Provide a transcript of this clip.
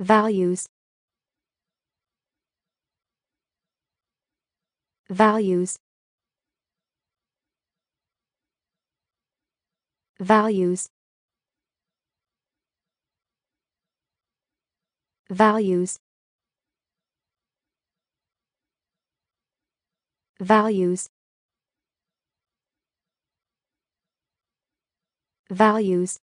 values. Values. Values. Values. Values. Values.